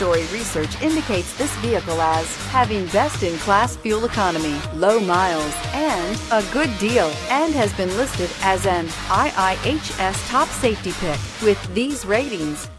story research indicates this vehicle as having best-in-class fuel economy, low miles, and a good deal, and has been listed as an IIHS top safety pick with these ratings.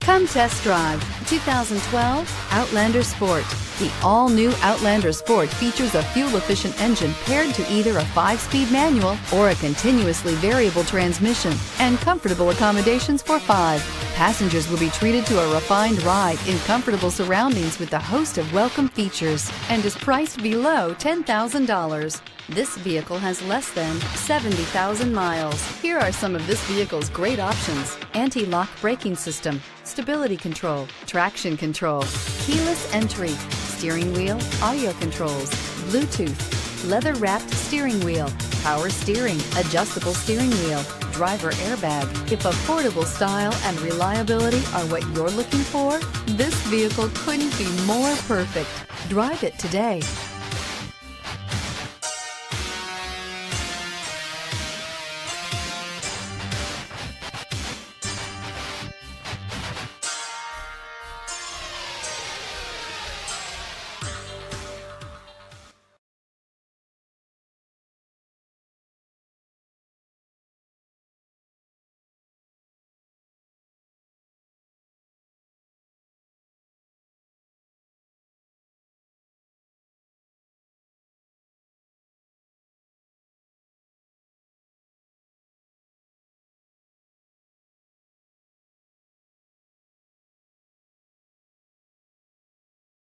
Come test drive 2012 Outlander Sport. The all-new Outlander Sport features a fuel-efficient engine paired to either a five-speed manual or a continuously variable transmission and comfortable accommodations for five. Passengers will be treated to a refined ride in comfortable surroundings with a host of welcome features and is priced below $10,000. This vehicle has less than 70,000 miles. Here are some of this vehicle's great options. Anti-lock braking system, stability control, traction control, keyless entry, steering wheel, audio controls, Bluetooth, leather wrapped steering wheel, power steering, adjustable steering wheel, driver airbag. If affordable style and reliability are what you're looking for, this vehicle couldn't be more perfect. Drive it today.